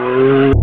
Uh...